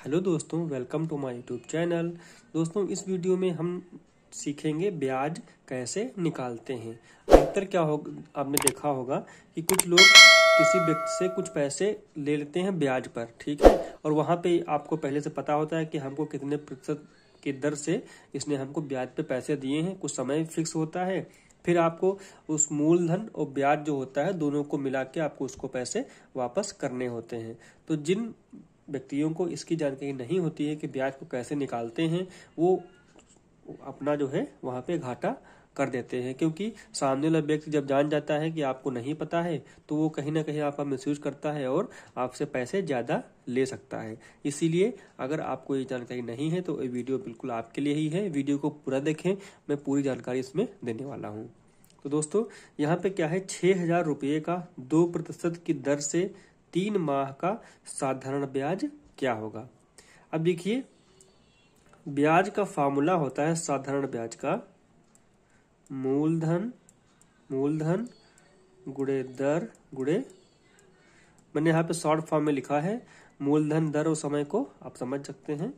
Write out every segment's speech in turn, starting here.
Hello दोस्तों, welcome to my YouTube channel. दोस्तों, इस वीडियो में हम सीखेंगे ब्याज कैसे निकालते हैं। अधिकतर क्या हो, आपने देखा होगा कि कुछ लोग किसी व्यक्ति से कुछ पैसे ले लेते हैं ब्याज पर, ठीक है? और वहाँ पे आपको पहले से पता होता है कि हमको कितने प्रतिशत की दर से इसने हमको ब्याज पे पैसे दिए हैं। कुछ समय फिक्स होता है, फिर आपको उस मूलधन और ब्याज जो होता है, दोनों को मिला के आपको उसको पैसे वापस करने होते हैं। तो जिन व्यक्तियों को इसकी जानकारी नहीं होती है कि ब्याज को कैसे निकालते हैं, वो अपना जो है, वहाँ पे घाटा कर देते हैं। क्योंकि सामने वाला व्यक्ति जब जान जाता है कि आपको नहीं पता है तो वो कहीं ना कहीं आपका मिसयूज करता है और आपसे पैसे ज़्यादा ले सकता है। इसीलिए अगर आपको ये जानकारी नहीं है तो ये वीडियो बिल्कुल आपके लिए ही है। वीडियो को पूरा देखें, मैं पूरी जानकारी इसमें देने वाला हूँ। तो दोस्तों, यहाँ पे क्या है? छह हज़ार रुपये का दो प्रतिशत की दर से तीन माह का साधारण ब्याज क्या होगा? अब देखिए, ब्याज का फार्मूला होता है साधारण ब्याज का मूलधन मूलधन गुड़े दर, गुड़े, मैंने यहाँ पे शॉर्ट फॉर्म में लिखा है, मूलधन दर और समय को आप समझ सकते हैं।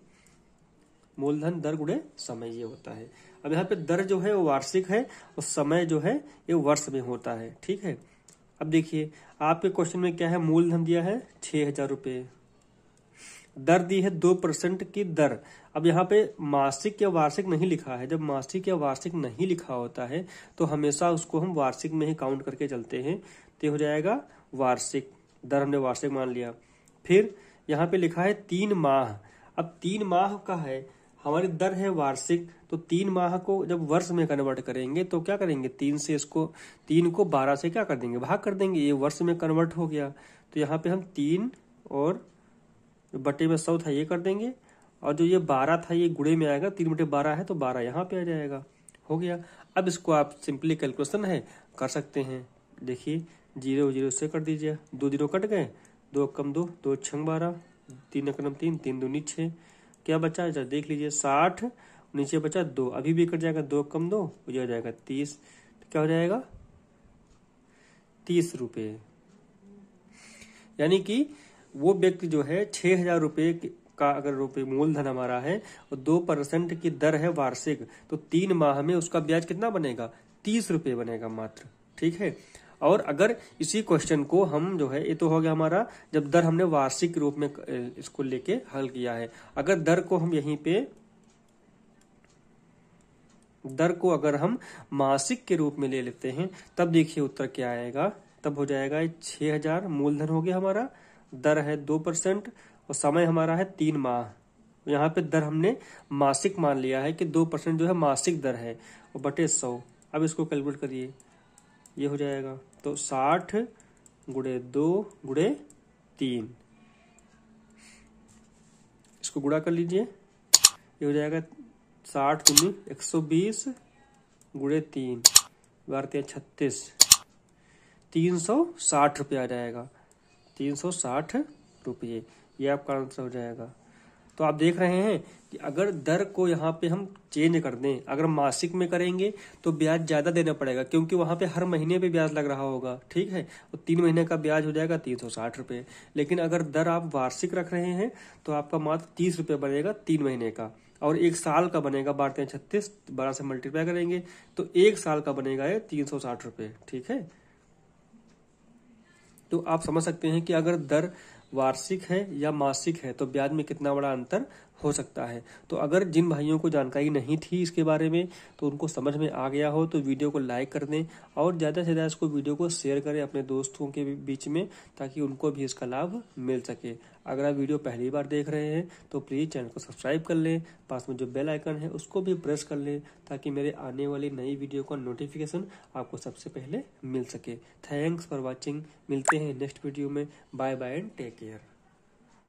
मूलधन दर गुड़े समय ये होता है। अब यहाँ पे दर जो है वो वार्षिक है और समय जो है ये वर्ष में होता है, ठीक है? अब देखिए, आपके क्वेश्चन में क्या है? मूलधन दिया है छह हज़ार रुपये। दर दी है दो परसेंट की दर। अब यहाँ पे मासिक या वार्षिक नहीं लिखा है। जब मासिक या वार्षिक नहीं लिखा होता है तो हमेशा उसको हम वार्षिक में ही काउंट करके चलते हैं। तो हो जाएगा वार्षिक। दर हमने वार्षिक मान लिया। फिर यहाँ पे लिखा है तीन माह। अब तीन माह का है हमारी दर है वार्षिक तो तीन माह को जब वर्ष में कन्वर्ट करेंगे तो क्या करेंगे? तीन से इसको, तीन को बारह से क्या कर देंगे? भाग कर देंगे। ये वर्ष में कन्वर्ट हो गया। तो यहाँ पे हम तीन और बटे में सौ था, ये कर देंगे। और जो ये बारह था, ये गुड़े में आएगा, तीन बटे बारह है तो बारह यहाँ पे आ जाएगा। हो गया। अब इसको आप सिंपली कैलकुलेशन है, कर सकते हैं। देखिए, ज़ीरो ज़ीरो से कर दीजिए। दो ज़ीरो कट गए। दो कम दो दो छंग बारह। तीन कदम तीन तीन दो नीचे क्या बचा? है देख लीजिए, साठ, नीचे बचा दो। अभी भी कट जाएगा दो, कम दो, हो जाएगा तीस। तो क्या हो जाएगा? तीस रुपये यानी कि वो व्यक्ति जो है, छह हज़ार रुपये का अगर रुपये मूलधन हमारा है, और दो परसेंट की दर है वार्षिक तो तीन माह में उसका ब्याज कितना बनेगा? तीस रुपये बनेगा मात्र। ठीक है? और अगर इसी क्वेश्चन को हम जो है, ये तो हो गया हमारा, जब दर हमने वार्षिक रूप में इसको लेके हल किया है। अगर दर को हम यहीं पे, दर को अगर हम मासिक के रूप में ले लेते हैं, तब देखिए उत्तर क्या आएगा। तब हो जाएगा छह हज़ार मूलधन हो गया हमारा, दर है दो परसेंट, और समय हमारा है तीन माह। यहाँ पे दर हमने मासिक मान लिया है कि दो परसेंट जो है मासिक दर है, और बटे सौ। अब इसको कैलकुलेट करिए, ये हो जाएगा। तो साठ गुड़े दो गुड़े तीन। इसको गुड़ा कर लीजिए। ये हो जाएगा साठ दूनी एक सौ बीस गुड़े तीन बारह छत्तीस। तीन सौ साठ रुपये आ जाएगा। तीन सौ साठ रुपये। ये आपका आंसर हो जाएगा। तो आप देख रहे हैं कि अगर दर को यहाँ पे हम चेंज कर दें, अगर मासिक में करेंगे तो ब्याज ज़्यादा देना पड़ेगा, क्योंकि वहाँ पे हर महीने पे ब्याज लग रहा होगा, ठीक है? तो तीन महीने का ब्याज हो जाएगा तीन सौ साठ रुपये। लेकिन अगर दर आप वार्षिक रख रहे हैं तो आपका मात्र तीस रुपये बनेगा तीन महीने का, और एक साल का बनेगा बारह छत्तीस, बारह से मल्टीप्लाई करेंगे तो एक साल का बनेगा ये तीन सौ साठ रुपये, ठीक है? तो आप समझ सकते हैं कि अगर दर वार्षिक है या मासिक है? तो ब्याज में कितना बड़ा अंतर हो सकता है। तो अगर जिन भाइयों को जानकारी नहीं थी इसके बारे में तो उनको समझ में आ गया हो तो वीडियो को लाइक कर दें और ज़्यादा से ज़्यादा इसको वीडियो को शेयर करें अपने दोस्तों के बीच में, ताकि उनको भी इसका लाभ मिल सके। अगर आप वीडियो पहली बार देख रहे हैं तो प्लीज़ चैनल को सब्सक्राइब कर लें, पास में जो बेल आइकन है, उसको भी प्रेस कर लें, ताकि मेरे आने वाली नई वीडियो का नोटिफिकेशन आपको सबसे पहले मिल सके। Thanks for watching. मिलते हैं नेक्स्ट वीडियो में। Bye bye and take care.